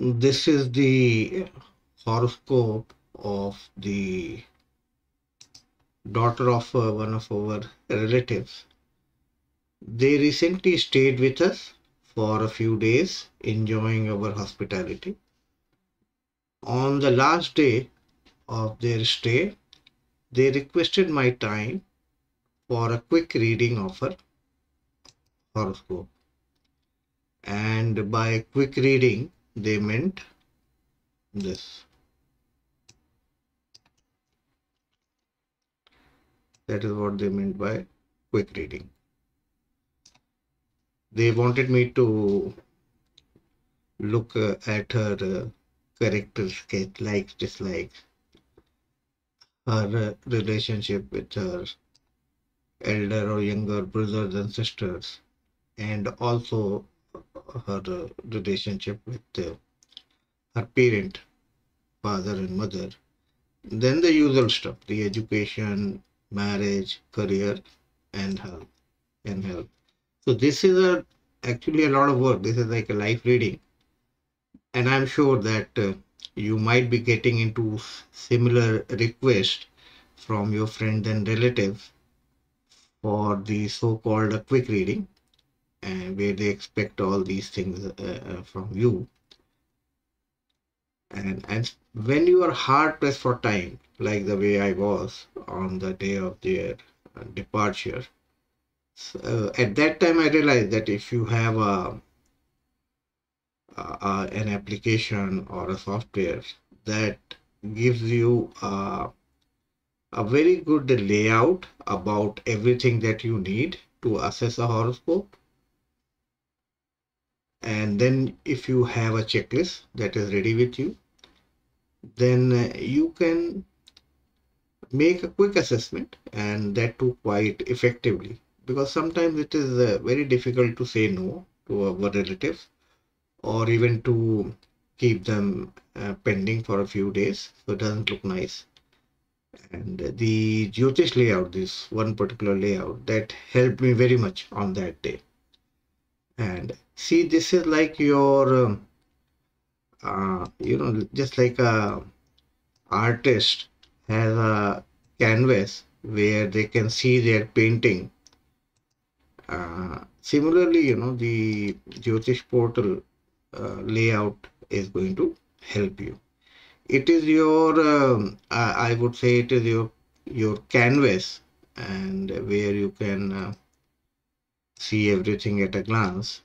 this is the horoscope of the daughter of uh, one of our relatives. They recently stayed with us for a few days, enjoying our hospitality. On the last day of their stay, they requested my time for a quick reading of her horoscope. And by quick reading, they meant this. That is what they meant by quick reading. They wanted me to look uh, at her uh, character sketch, likes, dislikes, her uh, relationship with her elder or younger brothers and sisters, and also her uh, relationship with uh, her parent, father and mother. Then the usual stuff, the education, marriage, career, and health, and health. So this is a actually a lot of work. This is like a life reading, and I'm sure that uh, you might be getting into similar request from your friends and relatives for the so-called quick reading and where they expect all these things uh, uh, from you. And and when you are hard pressed for time like the way i was on the day of their uh, departure so, uh, at that time i realized that if you have a, a an application or a software that gives you a, a very good layout about everything that you need to assess a horoscope and then if you have a checklist that is ready with you then uh, you can make a quick assessment and that too quite effectively. Because sometimes it is uh, very difficult to say no to our relatives or even to keep them uh, pending for a few days. So it doesn't look nice. And the Jyotish layout this one particular layout that helped me very much on that day. And see this is like your um, uh, you know just like a artist has a canvas where they can see their painting. Uh, similarly you know the Jyotish portal uh, layout is going to help you. It is your um, I would say it is your your canvas and where you can uh, see everything at a glance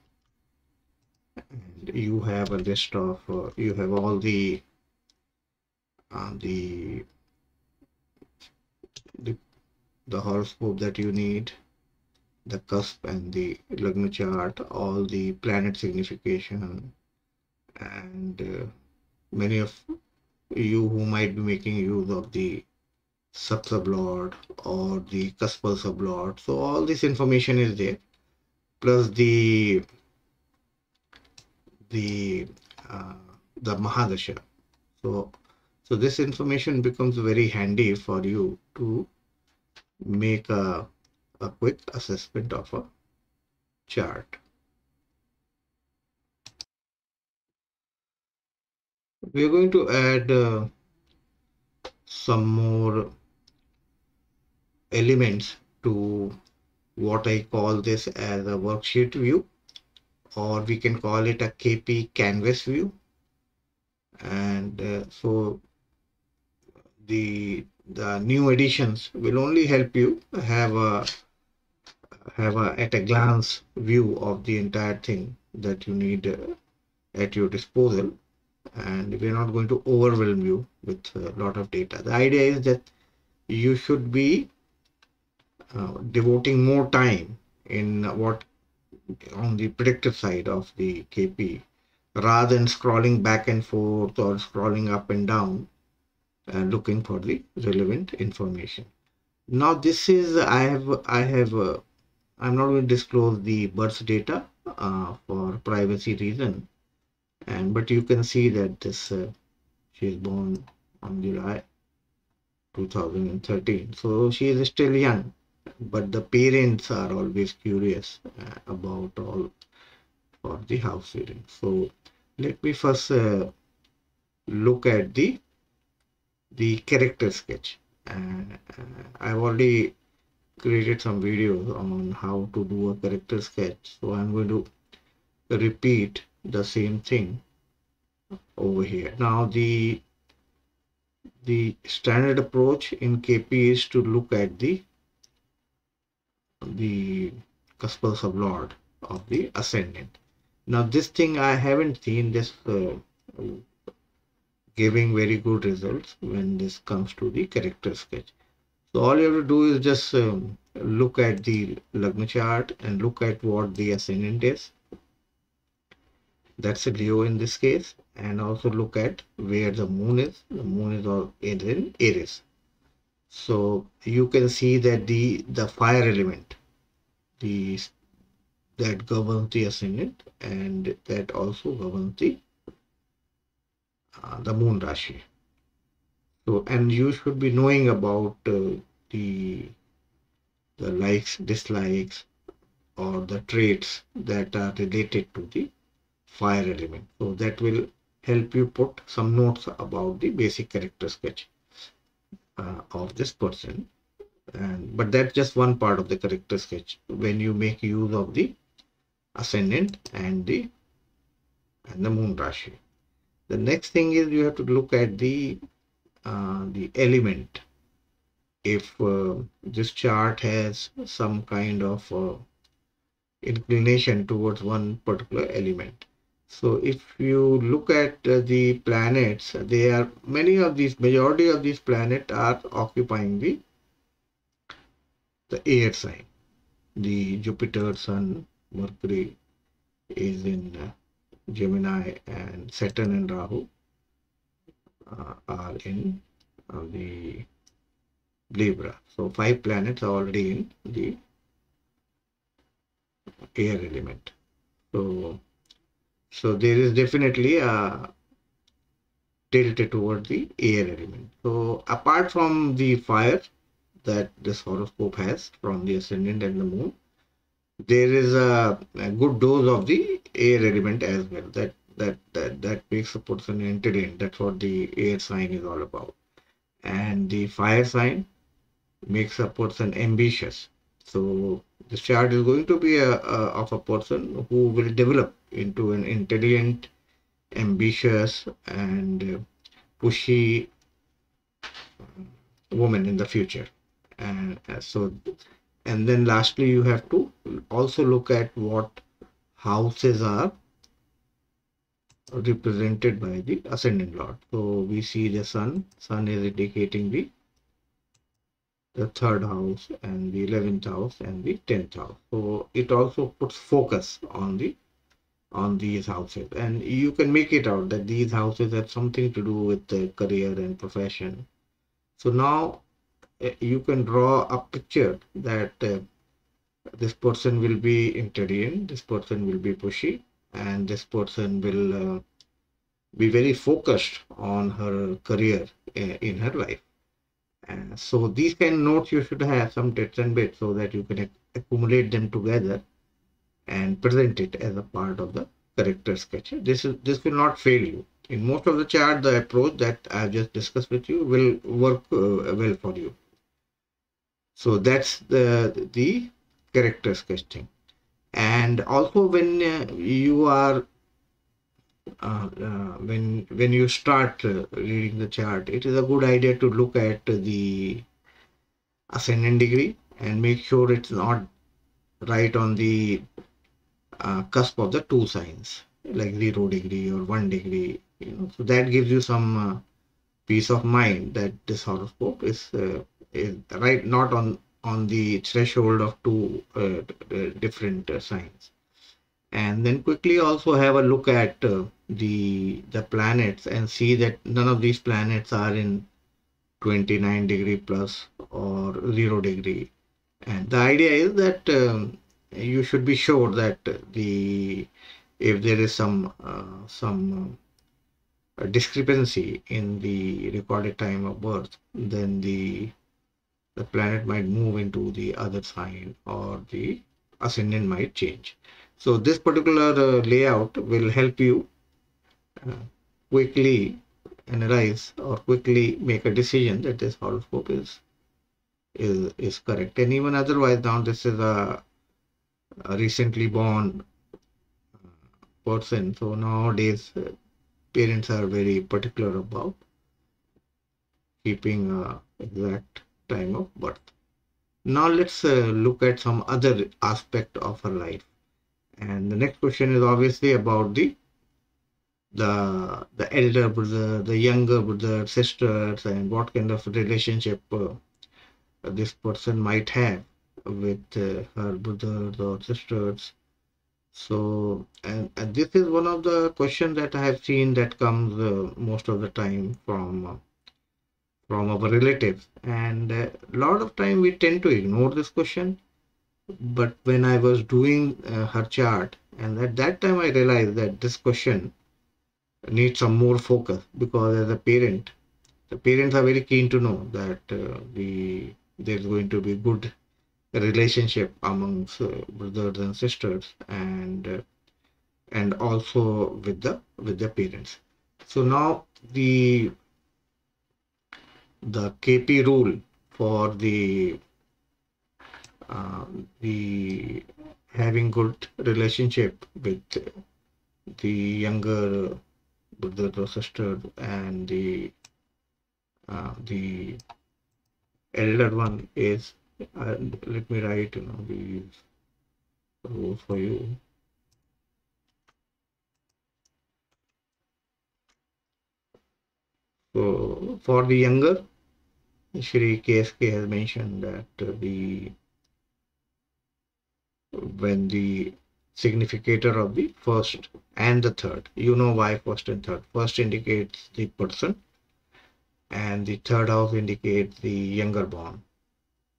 you have a list of uh, you have all the uh, the the the horoscope that you need the cusp and the lagna chart all the planet signification and uh, many of you who might be making use of the sub sublord or the cuspal sublord so all this information is there. Plus the the uh, the Mahadasha. So so this information becomes very handy for you to make a, a quick assessment of a chart. We are going to add uh, some more elements to what I call this as a worksheet view or we can call it a KP canvas view. And uh, so the the new additions will only help you have a have a at a glance view of the entire thing that you need uh, at your disposal. And we're not going to overwhelm you with a lot of data. The idea is that you should be uh, devoting more time in what on the predictive side of the KP rather than scrolling back and forth or scrolling up and down uh, looking for the relevant information. Now this is I have I have uh, I'm not going to disclose the birth data uh, for privacy reason. And but you can see that this uh, she is born on July 2013 so she is still young but the parents are always curious uh, about all for the house reading. So let me first uh, look at the the character sketch. Uh, I've already created some videos on how to do a character sketch. So I'm going to repeat the same thing over here. Now the the standard approach in KP is to look at the the cuspal sublord of the ascendant. Now this thing I haven't seen this uh, giving very good results when this comes to the character sketch. So all you have to do is just um, look at the Lagna chart and look at what the ascendant is. That's a Leo in this case. And also look at where the moon is. The moon is all in Aries so you can see that the the fire element the that governs the ascendant and that also governs the uh, the moon rashi. So and you should be knowing about uh, the the likes dislikes or the traits that are related to the fire element. So that will help you put some notes about the basic character sketch uh, of this person. And but that's just one part of the character sketch. When you make use of the ascendant and the and the moon rashi. The next thing is you have to look at the uh, the element. If uh, this chart has some kind of uh, inclination towards one particular element so if you look at uh, the planets they are many of these majority of these planets are occupying the the air sign the jupiter sun Mercury is in uh, Gemini and Saturn and Rahu uh, are in uh, the Libra. So five planets are already in the air element. So, so there is definitely a tilted toward the air element. So apart from the fire that this horoscope has from the ascendant and the moon, there is a, a, good dose of the air element as well. That that that, that makes a person intelligent that's what the air sign is all about. And the fire sign makes a person ambitious so the chart is going to be a, a of a person who will develop into an intelligent ambitious and pushy woman in the future. And uh, so and then lastly you have to also look at what houses are represented by the ascendant lord. So we see the sun. Sun is indicating the the third house and the 11th house and the 10th house. So it also puts focus on the on these houses. And you can make it out that these houses have something to do with the career and profession. So now uh, you can draw a picture that uh, this person will be intelligent, this person will be pushy, and this person will uh, be very focused on her career in her life. So these kind of notes you should have some bits and bits so that you can accumulate them together and present it as a part of the character sketch. This is this will not fail you. In most of the chart, the approach that I just discussed with you will work uh, well for you. So that's the the character sketching. And also when uh, you are uh, uh, when when you start uh, reading the chart, it is a good idea to look at the ascendant degree and make sure it's not right on the uh, cusp of the two signs like zero degree or one degree you know. So that gives you some peace of mind that this horoscope is is right not on on the threshold of two different signs. And then quickly also have a look at uh, the the planets and see that none of these planets are in 29 degree plus or 0 degree and the idea is that um, you should be sure that the if there is some uh, some uh, discrepancy in the recorded time of birth then the the planet might move into the other sign or the ascendant might change. So this particular uh, layout will help you quickly analyze or quickly make a decision that this horoscope is is is correct. And even otherwise now this is a, a recently born uh, person. So nowadays uh, parents are very particular about keeping uh, exact time of birth. Now let's uh, look at some other aspect of her life. And the next question is obviously about the the the elder brother, the younger brother, sisters, and what kind of relationship uh, this person might have with uh, her brothers or sisters. So, and, and this is one of the questions that I have seen that comes uh, most of the time from uh, from our relatives, and a lot of time we tend to ignore this question. But when I was doing uh, her chart, and at that time I realized that this question need some more focus because as a parent, the parents are very keen to know that uh, the there's going to be good relationship amongst uh, brothers and sisters and uh, and also with the with the parents. So now the the KP rule for the uh, the having good relationship with the younger the, the sister and the uh, the elder one is uh, let me write you know these rules for you. So for the younger Shri KSK has mentioned that the when the significator of the first and the third. You know why first and third. First indicates the person and the third house indicates the younger born.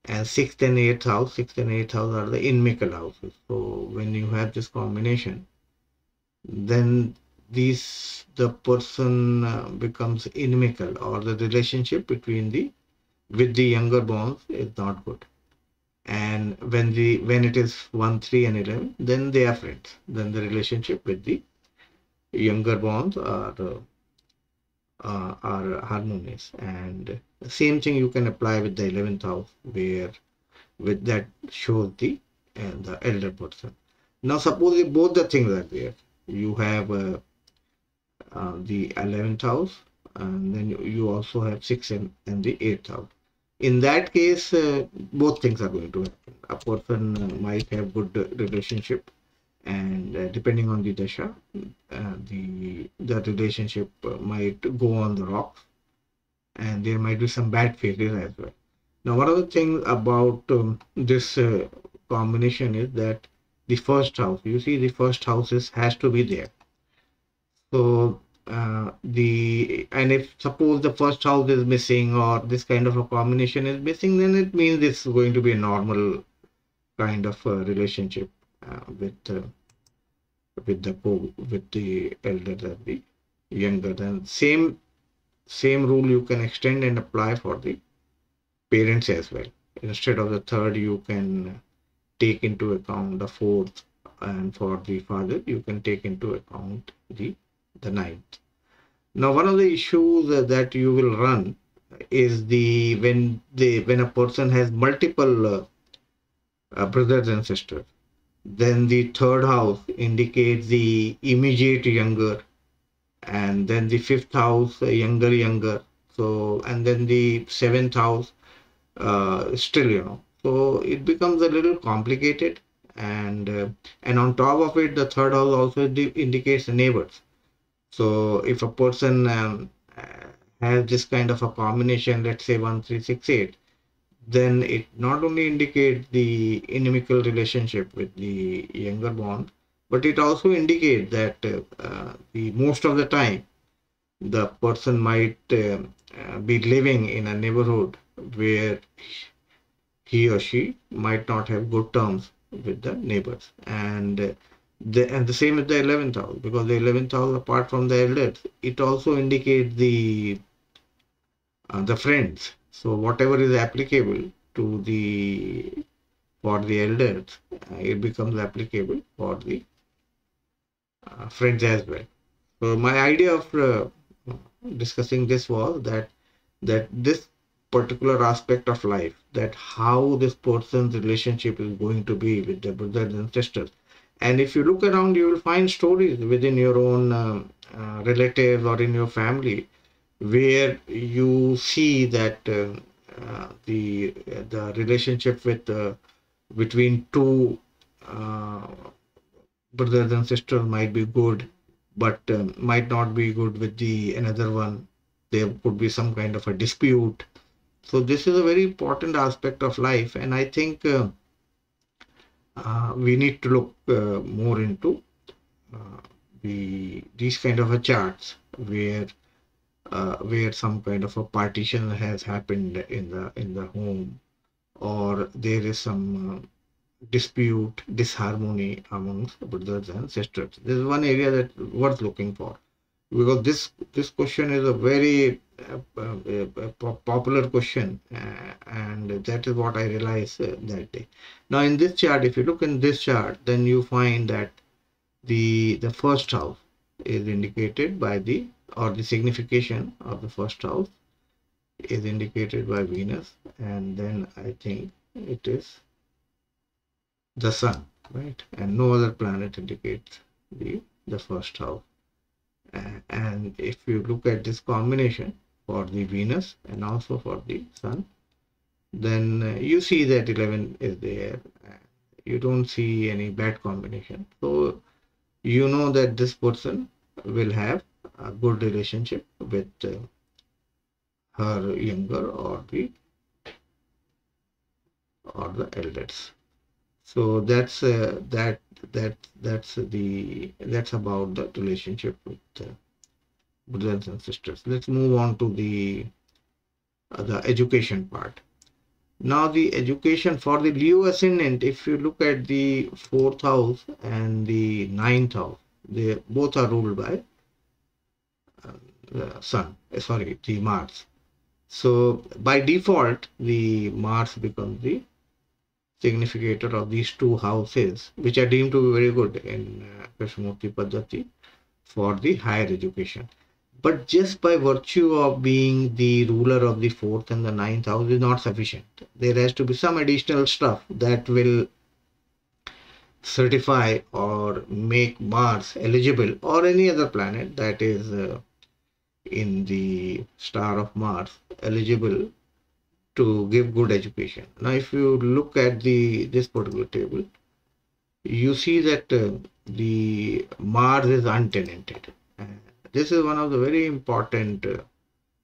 And sixth and eighth house, sixth and eighth house are the inimical houses. So when you have this combination, then these the person uh, becomes inimical or the relationship between the with the younger bonds is not good and when the when it is 1 3 and 11 then they are friends. Then the relationship with the younger bonds are uh, are harmonious. And the same thing you can apply with the 11th house where with that shows the uh, the elder person. Now suppose both the things are there you have uh, uh, the 11th house and then you also have 6 and, and the 8th house in that case, uh, both things are going to happen. A person might have good relationship, and uh, depending on the dasha, uh, the the relationship uh, might go on the rocks, and there might be some bad phases as well. Now, one of the things about um, this uh, combination is that the first house, you see, the first house is, has to be there. So uh, the and if suppose the first house is missing or this kind of a combination is missing then it means it's going to be a normal kind of relationship uh, with uh, with the with the elder than the younger then same same rule you can extend and apply for the parents as well. Instead of the third you can take into account the fourth and for the father you can take into account the the night. Now, one of the issues that you will run is the when the when a person has multiple uh, uh, brothers and sisters, then the third house indicates the immediate younger, and then the fifth house younger younger. So and then the seventh house uh, still you know. So it becomes a little complicated, and uh, and on top of it, the third house also indicates neighbors so if a person um, has this kind of a combination, let's say 1368, then it not only indicates the inimical relationship with the younger bond, but it also indicates that uh, the most of the time the person might uh, be living in a neighborhood where he or she might not have good terms with the neighbors. And the, and the same with the 11th house because the 11th house apart from the elders it also indicates the uh, the friends so whatever is applicable to the for the elders uh, it becomes applicable for the uh, friends as well So my idea of uh, discussing this was that that this particular aspect of life, that how this person's relationship is going to be with their brothers and sisters. And if you look around, you will find stories within your own um, uh, relatives or in your family where you see that uh, uh, the the relationship with uh, between two uh, brothers and sisters might be good but might not be good with the another one. There could be some kind of a dispute. So this is a very important aspect of life. And i think uh, we need to look uh, more into uh, the these kind of a charts where uh, where some kind of a partition has happened in the in the home or there is some uh, dispute, disharmony amongst brothers and sisters. This is one area that worth looking for because this this question is a very uh, popular question uh, and that is what I realized uh, that day. Now in this chart, if you look in this chart, then you find that the the first house is indicated by the or the signification of the first house is indicated by Venus and then I think it is the sun right and no other planet indicates the the first house uh, and if you look at this combination for the venus and also for the sun. Then uh, you see that 11 is there. You don't see any bad combination. So you know that this person will have a good relationship with uh, her younger or the or the elders. So that's uh, that that that's the that's about the relationship with uh, brothers and sisters let's move on to the uh, the education part. Now the education for the leo ascendant if you look at the fourth house and the ninth house they both are ruled by uh, the sun uh, sorry the mars. So by default the mars becomes the significator of these two houses, which are deemed to be very good in uh, Krishnamurti Paddhati for the higher education. But just by virtue of being the ruler of the fourth and the ninth house is not sufficient. There has to be some additional stuff that will certify or make Mars eligible or any other planet that is uh, in the star of Mars eligible to give good education. Now, if you look at the this particular table, you see that uh, the Mars is untenanted. Uh, this is one of the very important uh,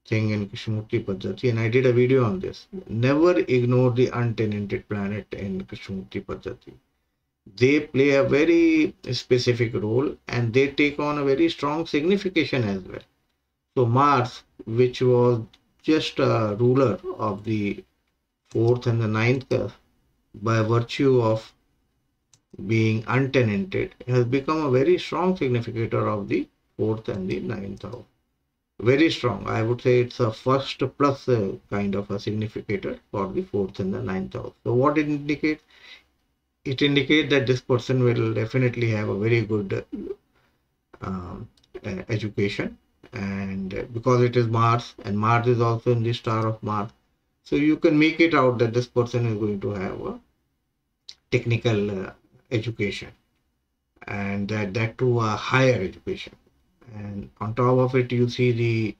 thing in Krishnamurti Paddhati, and I did a video on this. Never ignore the untenanted planet in Krishnamurti Paddhati. They play a very specific role and they take on a very strong signification as well. So Mars, which was just a ruler of the fourth and the ninth curve by virtue of being untenanted has become a very strong significator of the fourth and the ninth house. Very strong. I would say it's a first plus uh, kind of a significator for the fourth and the ninth house. So what it indicates? It indicates that this person will definitely have a very good um, education and because it is Mars and Mars is also in the star of Mars so you can make it out that this person is going to have a technical uh, education and that, that to a higher education and on top of it you see the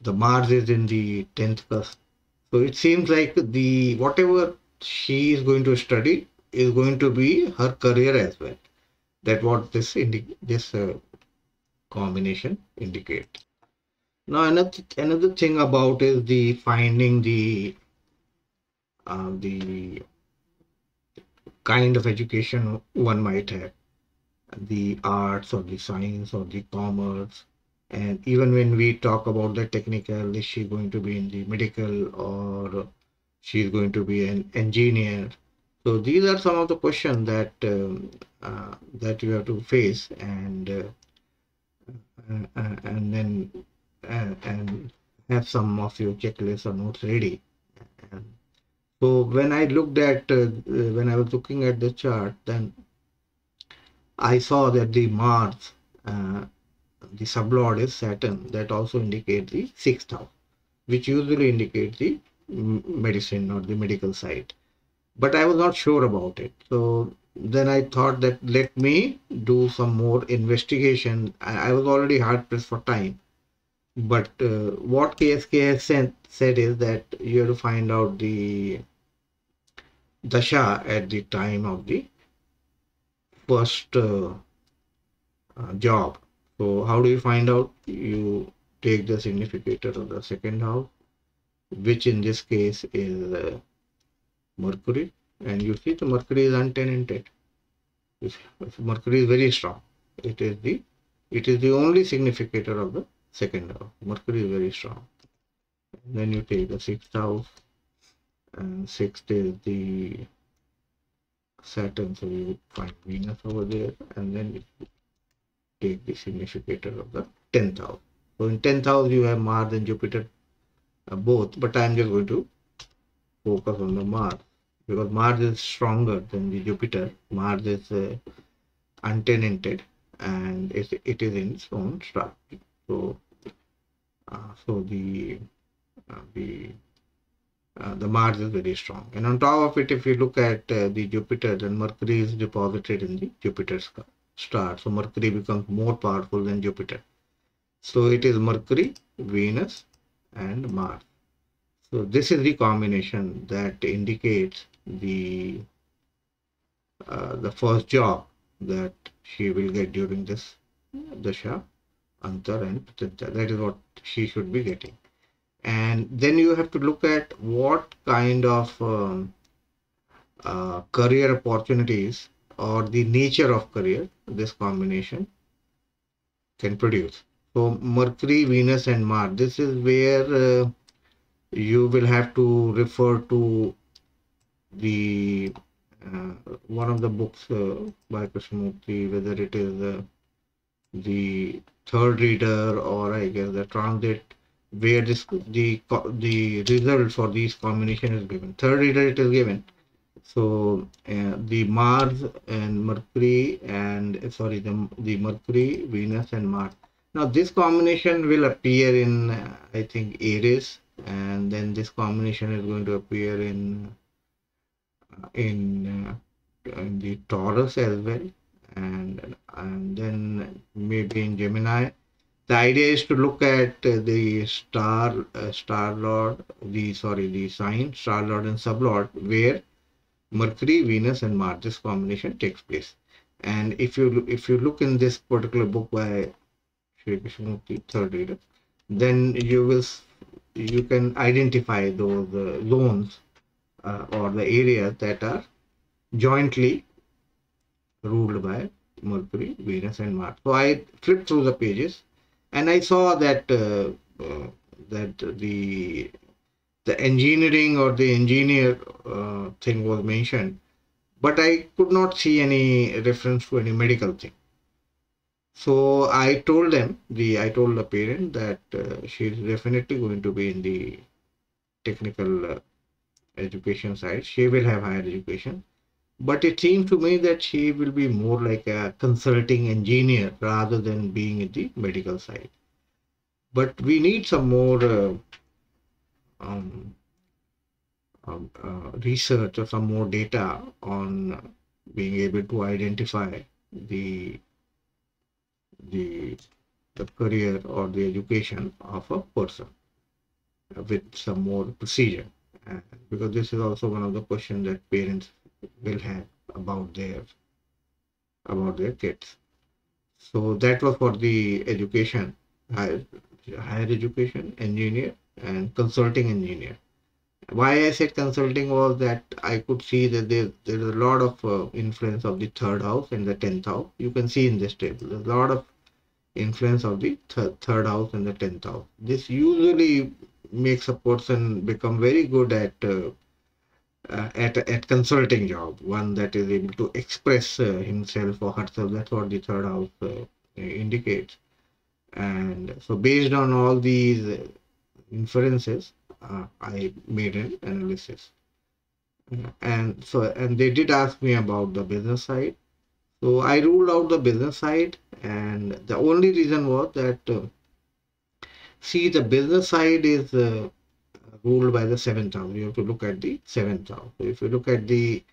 the Mars is in the 10th cusp so it seems like the whatever she is going to study is going to be her career as well. That what this this uh, combination indicate. Now another another thing about is the finding the uh, the kind of education one might have the arts or the science or the commerce and even when we talk about the technical is she going to be in the medical or she's going to be an engineer so these are some of the questions that um, uh, that you have to face and uh, uh, uh, and then uh, and have some of your checklists or notes ready. And so when I looked at when I was looking at the chart, then I saw that the Mars the sublord is Saturn, that also indicates the sixth house, which usually indicates the medicine or the medical side. But I was not sure about it. So then I thought that let me do some more investigation. I, I was already hard pressed for time. But uh, what KSK has sent, said is that you have to find out the dasha at the time of the first uh, uh, job. So how do you find out? You take the significator of the second house, which in this case is uh, Mercury, and you see the Mercury is untenanted. Mercury is very strong. It is the it is the only significator of the second house. Mercury is very strong. And then you take the sixth house, and sixth is the Saturn, so you would find Venus over there, and then take the significator of the 10th house. So in 10th house you have Mars and Jupiter uh, both, but I'm just going to focus on the Mars because Mars is stronger than the Jupiter. Mars is uh, untenanted and it, it is in its own star. So, uh, so the uh, the uh, the Mars is very strong. And on top of it, if you look at uh, the Jupiter, then Mercury is deposited in the Jupiter star. So Mercury becomes more powerful than Jupiter. So it is Mercury, Venus, and Mars. So this is the combination that indicates the uh, the first job that she will get during this dasha, antar, and That is what she should be getting and then you have to look at what kind of um, uh, career opportunities or the nature of career this combination can produce. So mercury venus and mars this is where uh, you will have to refer to the uh, one of the books uh, by krishnamurti whether it is uh, the third reader or i guess the transit where this the the result for these combination is given. Third reader is given. So uh, the Mars and Mercury and sorry the the Mercury, Venus and Mars. Now this combination will appear in uh, I think Aries and then this combination is going to appear in uh, in uh, in the Taurus as well and and then maybe in Gemini the idea is to look at the star uh, star lord the sorry the sign star lord and sublord where mercury venus and mars this combination takes place and if you if you look in this particular book by Sri Krishnamurti, third reader then you will you can identify those uh, zones uh, or the areas that are jointly ruled by Mercury, Venus, and Mars. So I flipped through the pages and I saw that uh, uh, that the the engineering or the engineer uh, thing was mentioned, but I could not see any reference to any medical thing. So I told them the I told the parent that uh, she is definitely going to be in the technical uh, education side. She will have higher education but it seems to me that she will be more like a consulting engineer rather than being in the medical side. But we need some more uh, um, um, uh, research or some more data on being able to identify the the the career or the education of a person with some more precision. Because this is also one of the questions that parents will have about their about their kids. So that was for the education higher, higher education engineer and consulting engineer. Why i said consulting was that i could see that there, there's a lot of uh, influence of the third house and the 10th house. You can see in this table a lot of influence of the th third house and the 10th house. This usually makes a person become very good at uh, uh, at at consulting job one that is able to express uh, himself or herself that's what the third house uh, indicates. And so based on all these uh, inferences uh, i made an analysis. And so and they did ask me about the business side. So I ruled out the business side, and the only reason was that uh, see the business side is ruled by the seventh house. You have to look at the seventh house. So if you look at the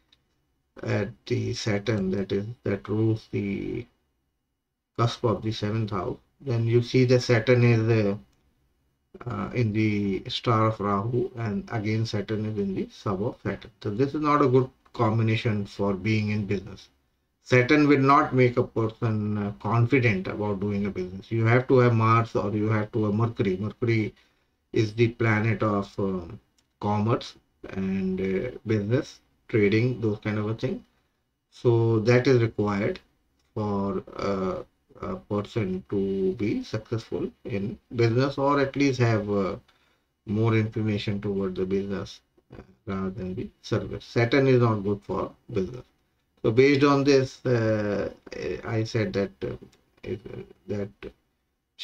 at the Saturn, that is that rules the cusp of the seventh house, then you see the Saturn is uh, uh, in the star of Rahu, and again Saturn is in the sub of Saturn. So this is not a good combination for being in business. Saturn will not make a person uh, confident about doing a business. You have to have Mars or you have to have Mercury. Mercury is the planet of um, commerce and uh, business, trading, those kind of a thing. So that is required for uh, a person to be successful in business or at least have uh, more information toward the business uh, rather than the service. Saturn is not good for business. So based on this, uh, I said that uh, that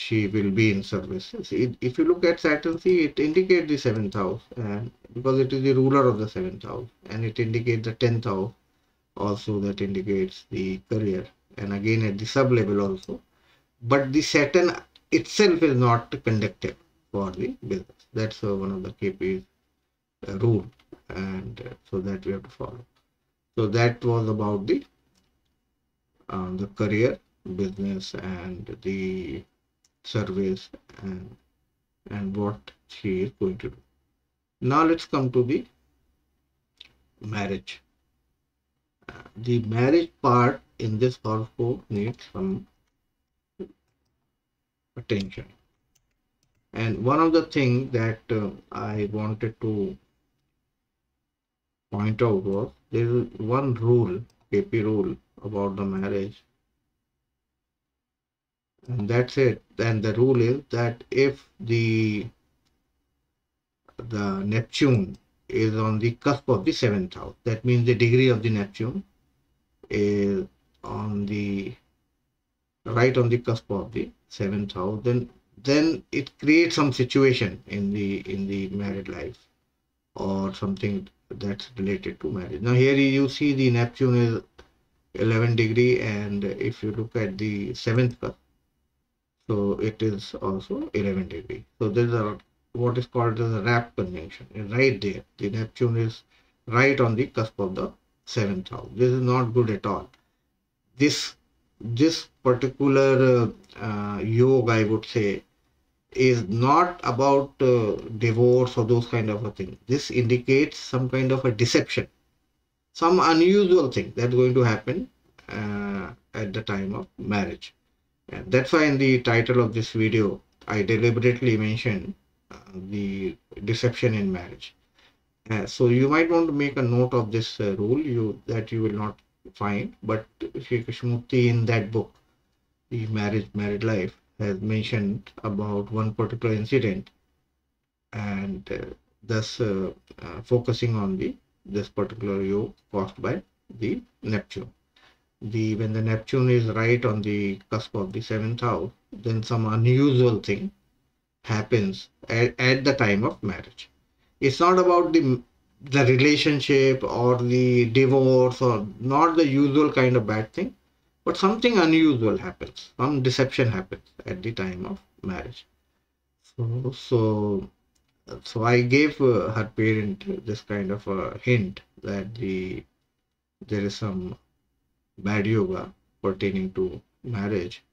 she will be in service. If you look at Saturn, see it indicates the seventh house, and because it is the ruler of the seventh house, and it indicates the tenth house, also that indicates the career, and again at the sub level also. But the Saturn itself is not conductive for the business. That's uh, one of the KP's uh, rule, and uh, so that we have to follow. So that was about the um, the career, business, and the service, and and what she is going to do. Now let's come to the marriage. Uh, the marriage part in this horoscope needs some attention. And one of the things that uh, I wanted to point out was there is one rule, KP rule about the marriage. And that's it. Then the rule is that if the the Neptune is on the cusp of the seventh house, that means the degree of the Neptune is on the right on the cusp of the seventh house, then then it creates some situation in the in the married life or something that's related to marriage. Now here you see the Neptune is 11 degree and if you look at the seventh cusp, so it is also 11 degree. So there's a what is called as a rap conjunction right there. The Neptune is right on the cusp of the seventh house. This is not good at all. This this particular uh, uh, yoga, I would say, is not about uh, divorce or those kind of a thing. This indicates some kind of a deception, some unusual thing that's going to happen uh, at the time of marriage. That's why in the title of this video, I deliberately mentioned uh, the deception in marriage. Uh, so you might want to make a note of this uh, rule you that you will not find, but Sri Krishnamurti in that book, the marriage married life, has mentioned about one particular incident and uh, thus uh, uh, focusing on the this particular yoke caused by the Neptune. The when the Neptune is right on the cusp of the seventh house, then some unusual thing happens at, at the time of marriage. It's not about the the relationship or the divorce or not the usual kind of bad thing but something unusual happens, some deception happens at the time of marriage. So, so, so I gave uh, her parent this kind of a hint that the there is some bad yoga pertaining to marriage,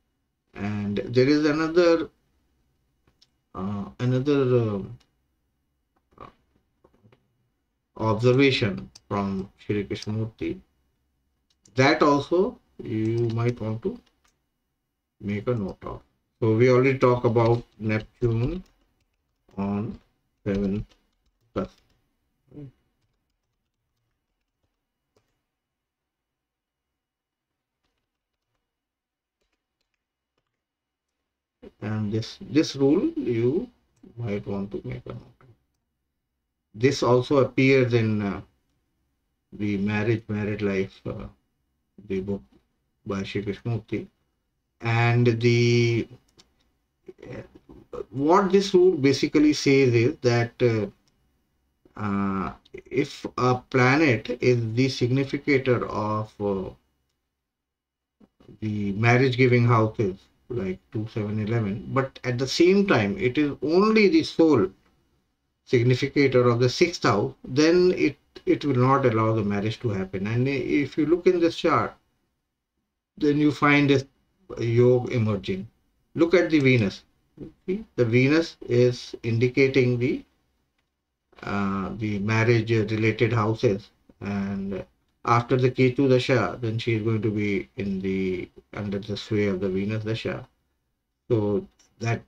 and there is another uh, another uh, observation from Shri Krishnamurti that also you might want to make a note of. So we already talked about Neptune on 7 plus. And this this rule you might want to make a note. This also appears in uh, the marriage married life uh, the book by Shri Krishnamurti. And the what this rule basically says is that uh, uh, if a planet is the significator of uh, the marriage giving houses like 2 7 11 but at the same time it is only the sole significator of the sixth house then it it will not allow the marriage to happen. And if you look in this chart then you find this yoga emerging. Look at the venus. See, the venus is indicating the uh, the marriage related houses and after the Ketu Dasha, then she is going to be in the under the sway of the Venus Dasha. So that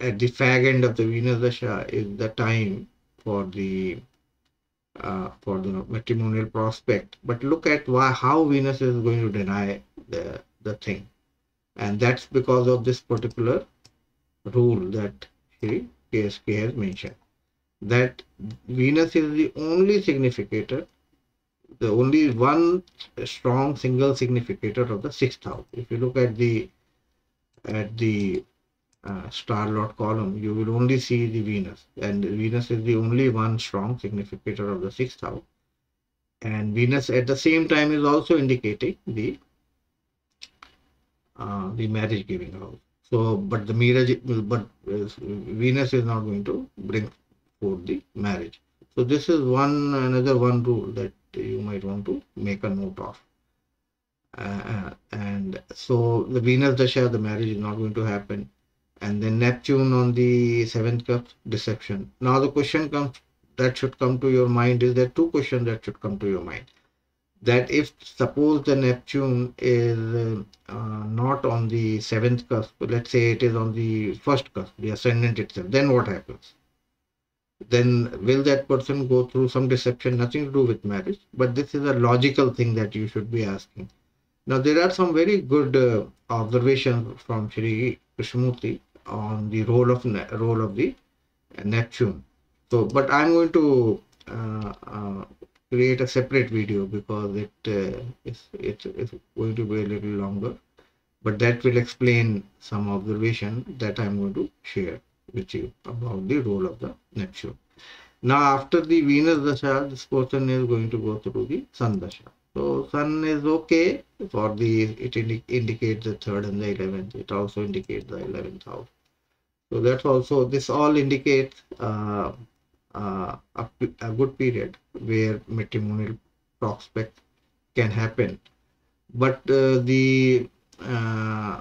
at the fag end of the Venus Dasha is the time for the uh, for the matrimonial prospect. But look at why how Venus is going to deny the the thing, and that's because of this particular rule that Shri KSK has mentioned. That Venus is the only significator the only one strong single significator of the sixth house. If you look at the at the uh, star lord column, you will only see the Venus, and Venus is the only one strong significator of the sixth house. And Venus at the same time is also indicating the uh, the marriage giving house. So, but the marriage, but uh, Venus is not going to bring forth the marriage. So this is one another one rule that you might want to make a note of. Uh, and so the Venus Dasha, the marriage is not going to happen. And then Neptune on the seventh cusp, deception. Now the question comes that should come to your mind is there two questions that should come to your mind. That if suppose the Neptune is uh, not on the seventh cusp, let's say it is on the first cusp, the ascendant itself, then what happens? Then will that person go through some deception? Nothing to do with marriage but this is a logical thing that you should be asking. Now there are some very good uh, observations from Shri Krishnamurti on the role of role of the Neptune. So but I'm going to uh, uh, create a separate video because it uh, is it's, it's going to be a little longer but that will explain some observation that I'm going to share you about the role of the Neptune. Now after the Venus Dasha, this person is going to go through the Sun Dasha. So Sun is okay for the, it indi indicates the third and the 11th. It also indicates the 11th house. So that's also, this all indicates uh, uh, a, a good period where matrimonial prospect can happen. But uh, the uh,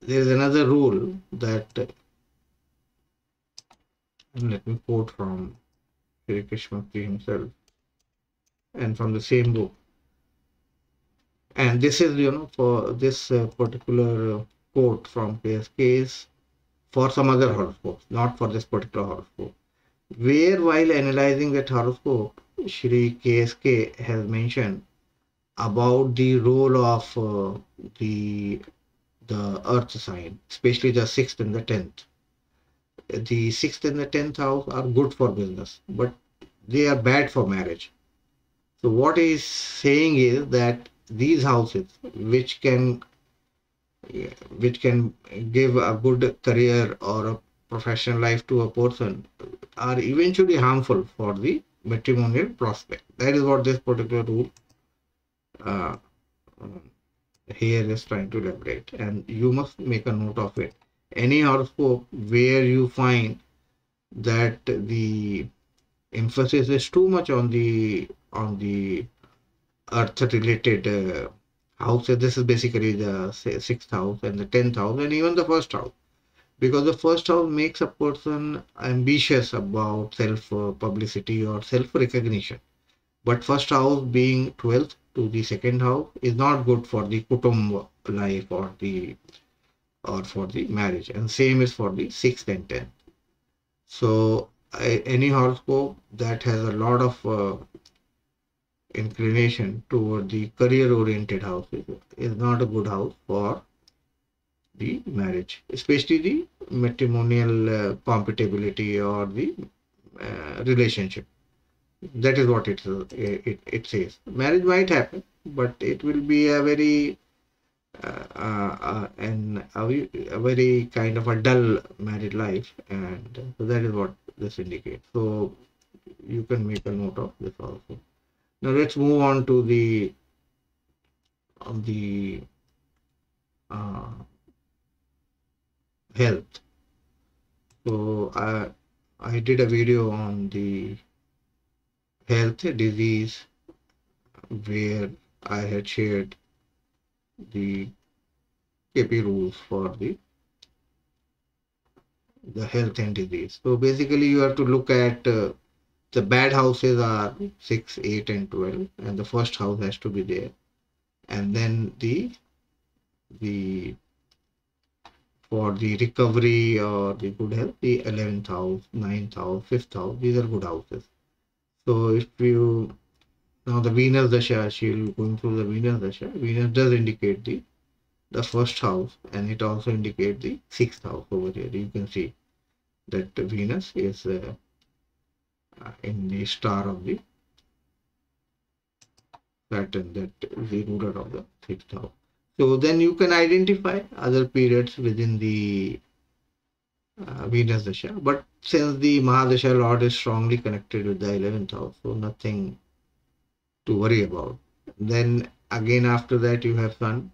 there is another rule that let me quote from Sri Krishnamurti himself and from the same book. And this is, you know, for this uh, particular uh, quote from KSK is for some other horoscope, not for this particular horoscope. Where while analyzing that horoscope, Shri KSK has mentioned about the role of uh, the the earth sign, especially the sixth and the tenth the sixth and the tenth house are good for business, but they are bad for marriage. So what he's saying is that these houses, which can which can give a good career or a professional life to a person, are eventually harmful for the matrimonial prospect. That is what this particular rule uh, here is trying to elaborate, and you must make a note of it any horoscope where you find that the emphasis is too much on the on the earth related uh, house this is basically the sixth house and the tenth house and even the first house. Because the first house makes a person ambitious about self uh, publicity or self recognition. But first house being 12th to the second house is not good for the kutumba life or the or for the marriage and same is for the 6th and 10th so any horoscope that has a lot of uh, inclination toward the career oriented house is not a good house for the marriage especially the matrimonial uh, compatibility or the uh, relationship. That is what it, it it says. Marriage might happen but it will be a very Uh, uh, uh, and a, a, very kind of a dull married life and so that is what this indicates. So you can make a note of this also. Now let's move on to the on the uh, health. So I I did a video on the health disease where I had shared the KP rules for the the health disease. So basically you have to look at uh, the bad houses are 6, 8 and 12 and the first house has to be there. And then the the for the recovery or the good health, the 11th house, 9th house, 5th house, these are good houses. So if you now the Venus Dasha, she'll going through the Venus Dasha. Venus does indicate the the first house and it also indicates the sixth house over here. You can see that Venus is uh, uh, in the star of the Saturn that is the ruler of the sixth house. So then you can identify other periods within the uh, Venus Dasha. But since the Mahadasha Lord is strongly connected with the 11th house, so nothing to worry about. Then again after that you have Sun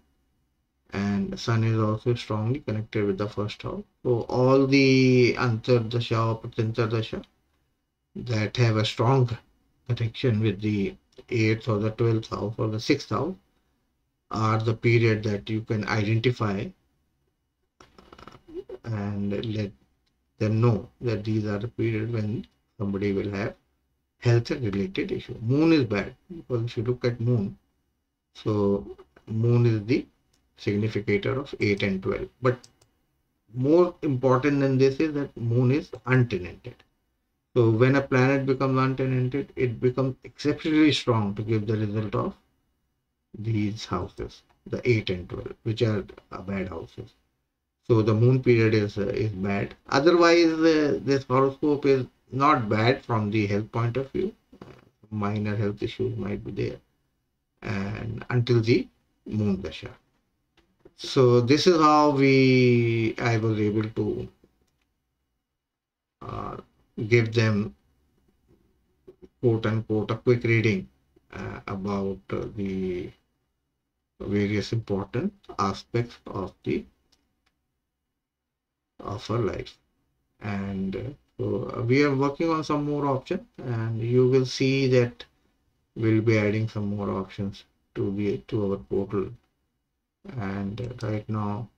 and Sun is also strongly connected with the first house. So all the Antardasha or Pratyantardasha that have a strong connection with the 8th or the 12th house or the 6th house are the period that you can identify and let them know that these are the period when somebody will have health related issue. Moon is bad because if you look at moon, so moon is the significator of 8 and 12. But more important than this is that moon is untenanted. So when a planet becomes untenanted, it becomes exceptionally strong to give the result of these houses, the 8 and 12, which are bad houses. So the moon period is uh, is bad. Otherwise, uh, this horoscope is not bad from the health point of view. Minor health issues might be there, and until the moon dasha. So this is how we I was able to uh, give them quote unquote a quick reading uh, about uh, the various important aspects of the of our life and uh, so uh, we are working on some more options and you will see that we'll be adding some more options to be to our portal. And uh, right now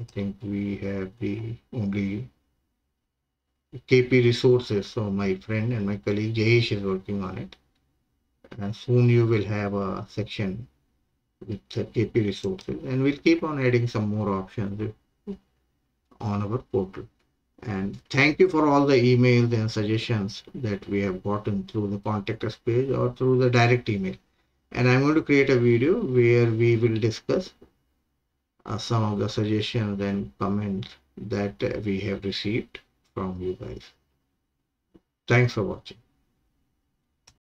I think we have the only KP resources. So my friend and my colleague Jayesh is working on it. And soon you will have a section with KP resources. And we'll keep on adding some more options on our portal and thank you for all the emails and suggestions that we have gotten through the contact us page or through the direct email and I'm going to create a video where we will discuss uh, some of the suggestions and comments that we have received from you guys. Thanks for watching.